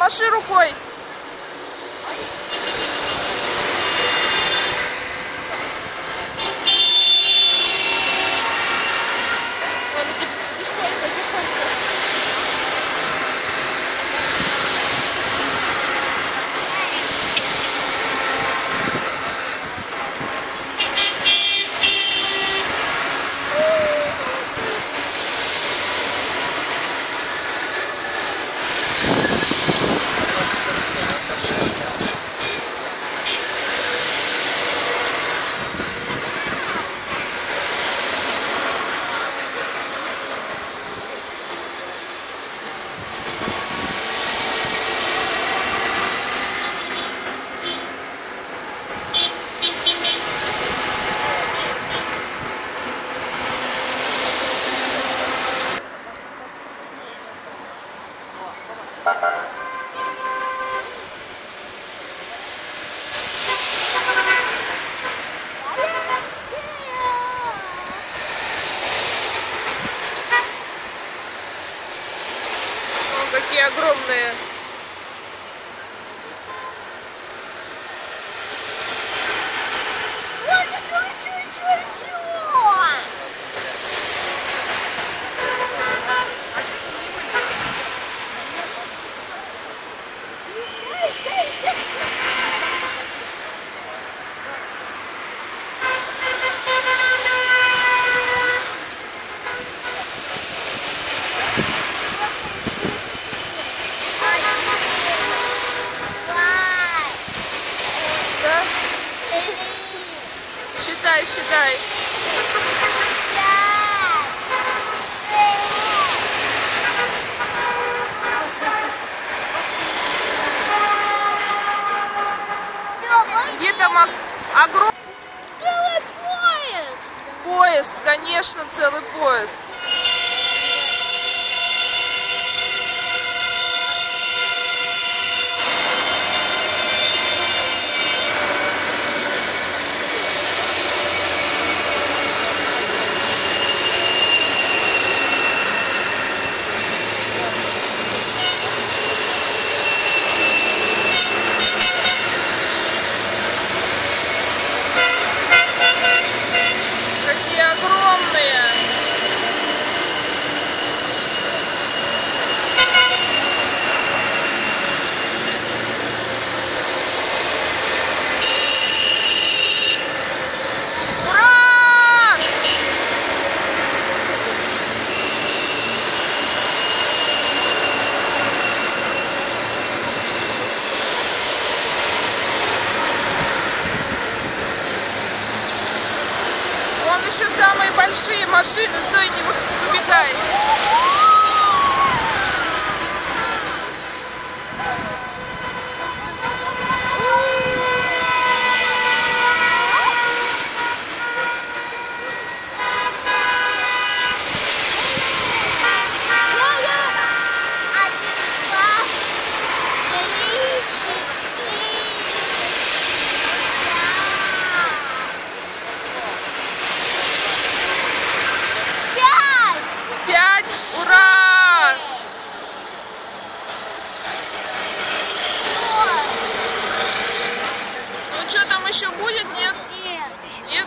Маши рукой. О, какие огромные. Считай, считай. Где там огромный Целый поезд! поезд? Конечно, целый поезд. Еще самые большие машины. Стой, не вы- выбегай. что там еще будет? Нет? Нет.